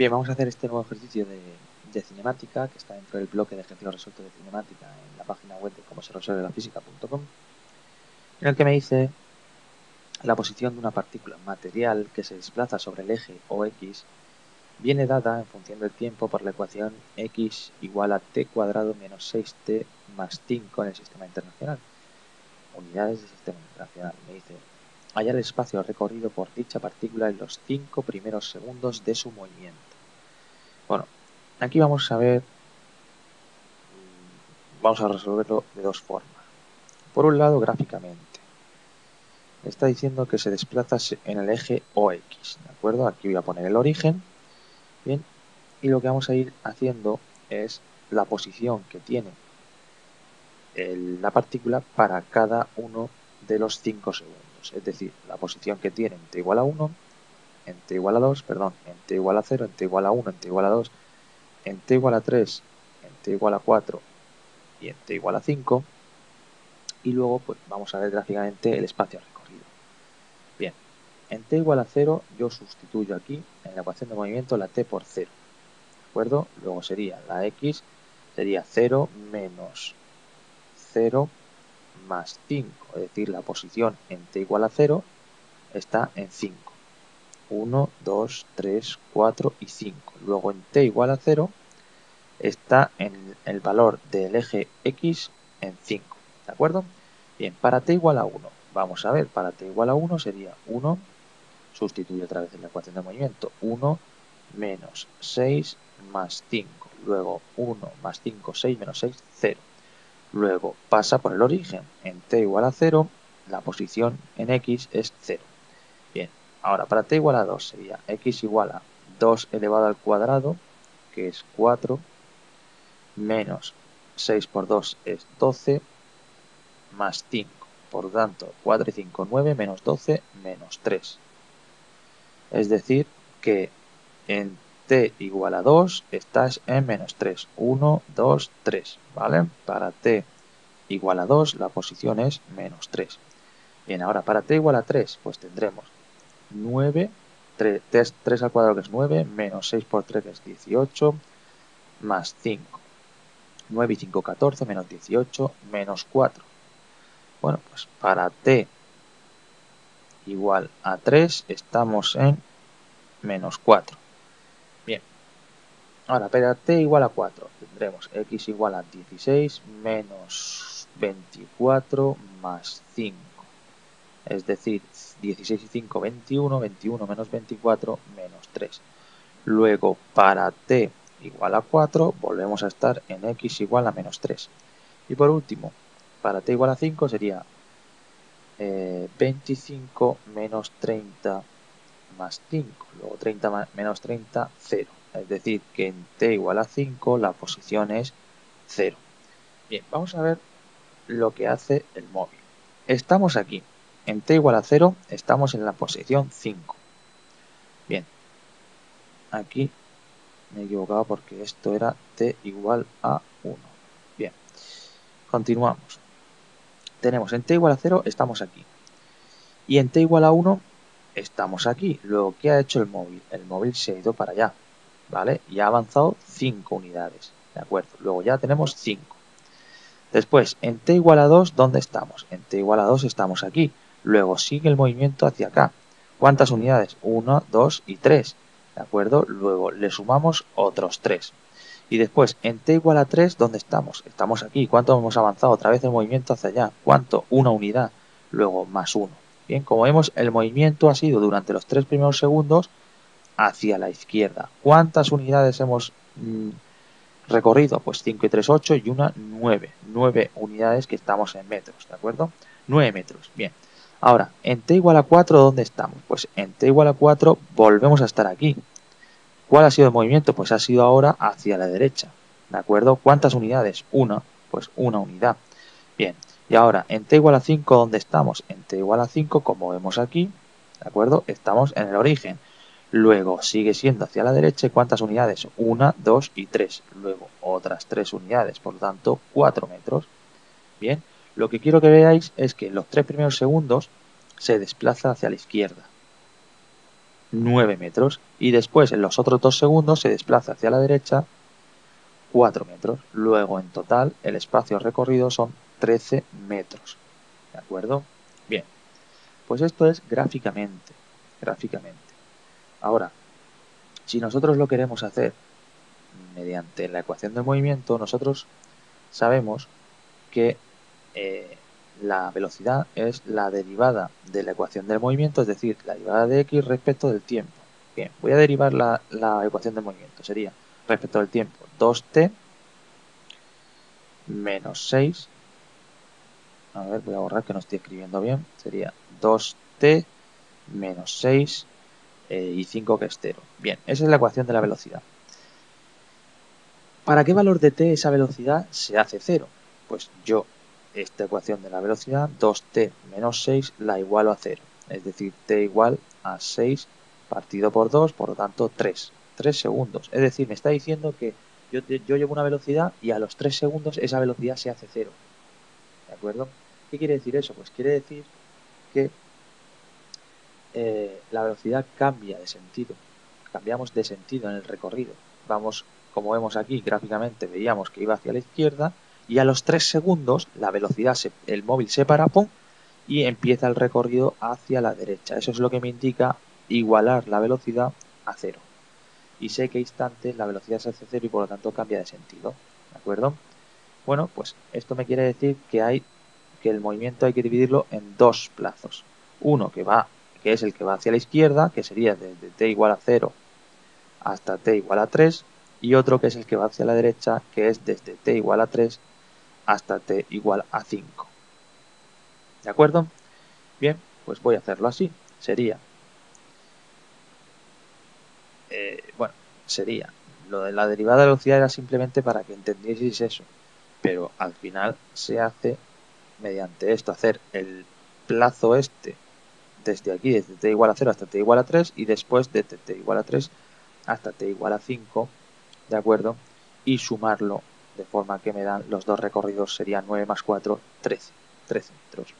Bien, vamos a hacer este nuevo ejercicio de, cinemática que está dentro del bloque de ejercicios resueltos de cinemática en la página web de cómo se resuelve la física.com en el que me dice la posición de una partícula material que se desplaza sobre el eje o x viene dada en función del tiempo por la ecuación x igual a t cuadrado menos 6t más 5 en el sistema internacional. Unidades del sistema internacional. Me dice hallar el espacio recorrido por dicha partícula en los 5 primeros segundos de su movimiento. Bueno, aquí vamos a ver, vamos a resolverlo de dos formas. Por un lado, gráficamente. Está diciendo que se desplaza en el eje OX, ¿de acuerdo? Aquí voy a poner el origen, bien, y lo que vamos a ir haciendo es la posición que tiene la partícula para cada uno de los 5 segundos es decir, la posición que tiene en t igual a 1, en t igual a 2, perdón, en t igual a 0, en t igual a 1, en t igual a 2, en t igual a 3, en t igual a 4 y en t igual a 5, y luego pues vamos a ver gráficamente el espacio recorrido. Bien, en t igual a 0 yo sustituyo aquí en la ecuación de movimiento la t por 0, ¿de acuerdo? Luego sería la x, sería 0 menos 0 más 5, es decir, la posición en t igual a 0 está en 5. 1, 2, 3, 4 y 5. Luego en t igual a 0 está en el valor del eje x en 5. ¿De acuerdo? Bien, para t igual a 1, vamos a ver, para t igual a 1 sería 1, sustituye otra vez en la ecuación de movimiento, 1 menos 6 más 5. Luego 1 más 5, 6 menos 6, 0. Luego pasa por el origen. En t igual a 0, la posición en x es 0. Ahora para t igual a 2 sería x igual a 2 elevado al cuadrado, que es 4, menos 6 por 2 es 12, más 5. Por tanto, 4 y 5, 9, menos 12, menos 3. Es decir, que en t igual a 2, estás en menos 3. 1, 2, 3, ¿vale? Para t igual a 2, la posición es menos 3. Bien, ahora para t igual a 3, pues tendremos 9, 3, 3 al cuadrado que es 9, menos 6 por 3 que es 18, más 5. 9 y 5, 14, menos 18, menos 4. Bueno, pues para t igual a 3 estamos en menos 4. Ahora, para t igual a 4 tendremos x igual a 16 menos 24 más 5. Es decir, 16 y 5, 21, 21 menos 24 menos 3. Luego, para t igual a 4, volvemos a estar en x igual a menos 3. Y por último, para t igual a 5 sería 25 eh, menos 30 más 5. Luego 30 menos 30, 0 es decir, que en t igual a 5 la posición es 0. Bien, vamos a ver lo que hace el móvil. Estamos aquí, en t igual a 0 estamos en la posición 5. Bien, aquí me he equivocado porque esto era t igual a 1. Bien, continuamos. Tenemos en t igual a 0 estamos aquí. Y en t igual a 1 estamos aquí. Luego, ¿qué ha hecho el móvil? El móvil se ha ido para allá. ¿vale? Y ha avanzado 5 unidades, ¿de acuerdo? Luego ya tenemos 5. Después, en t igual a 2, ¿dónde estamos? En t igual a 2 estamos aquí. Luego sigue el movimiento hacia acá. ¿Cuántas unidades? 1, 2 y 3, ¿de acuerdo? Luego le sumamos otros 3. Y después, en t igual a 3, ¿dónde estamos? Estamos aquí. ¿Cuánto hemos avanzado? Otra vez el movimiento hacia allá. ¿Cuánto? Una unidad. Luego, más 1. Bien, como vemos, el movimiento ha sido durante los 3 primeros segundos hacia la izquierda. ¿Cuántas unidades hemos mm, recorrido? Pues 5 y 3, 8 y una 9. 9 unidades que estamos en metros, ¿de acuerdo? 9 metros, bien. Ahora, en t igual a 4, ¿dónde estamos? Pues en t igual a 4 volvemos a estar aquí. ¿Cuál ha sido el movimiento? Pues ha sido ahora hacia la derecha, ¿de acuerdo? ¿Cuántas unidades? Una, pues una unidad. Bien, y ahora, en t igual a 5, ¿dónde estamos? En t igual a 5, como vemos aquí, ¿de acuerdo? Estamos en el origen. Luego sigue siendo hacia la derecha. ¿Cuántas unidades? Una, dos y tres. Luego otras tres unidades, por lo tanto cuatro metros. Bien, lo que quiero que veáis es que en los tres primeros segundos se desplaza hacia la izquierda. 9 metros. Y después, en los otros dos segundos, se desplaza hacia la derecha 4 metros. Luego, en total, el espacio recorrido son 13 metros. ¿De acuerdo? Bien. Pues esto es gráficamente. Gráficamente. Ahora, si nosotros lo queremos hacer mediante la ecuación del movimiento, nosotros sabemos que eh, la velocidad es la derivada de la ecuación del movimiento, es decir, la derivada de x respecto del tiempo. Bien, voy a derivar la, la ecuación del movimiento. Sería respecto del tiempo 2t menos 6. A ver, voy a borrar que no estoy escribiendo bien. Sería 2t menos 6 eh, y 5 que es 0. Bien, esa es la ecuación de la velocidad. ¿Para qué valor de t esa velocidad se hace 0? Pues yo esta ecuación de la velocidad, 2t menos 6, la igualo a 0. Es decir, t igual a 6 partido por 2, por lo tanto 3. 3 segundos. Es decir, me está diciendo que yo, yo llevo una velocidad y a los 3 segundos esa velocidad se hace 0. ¿De acuerdo? ¿Qué quiere decir eso? Pues quiere decir que eh, la velocidad cambia de sentido. Cambiamos de sentido en el recorrido. Vamos, como vemos aquí gráficamente, veíamos que iba hacia la izquierda y a los 3 segundos la velocidad, el móvil se para ¡pum! y empieza el recorrido hacia la derecha. Eso es lo que me indica igualar la velocidad a cero. Y sé que instante la velocidad se hace cero y por lo tanto cambia de sentido. ¿De acuerdo? Bueno, pues esto me quiere decir que hay que el movimiento hay que dividirlo en dos plazos. Uno que va que es el que va hacia la izquierda, que sería desde t igual a 0 hasta t igual a 3, y otro que es el que va hacia la derecha, que es desde t igual a 3 hasta t igual a 5. ¿De acuerdo? Bien, pues voy a hacerlo así. Sería, eh, bueno, sería, lo de la derivada de velocidad era simplemente para que entendieseis eso, pero al final se hace mediante esto, hacer el plazo este desde aquí, desde t igual a 0 hasta t igual a 3 y después desde t igual a 3 hasta t igual a 5, ¿de acuerdo? Y sumarlo de forma que me dan los dos recorridos serían 9 más 4, 13, 13 metros.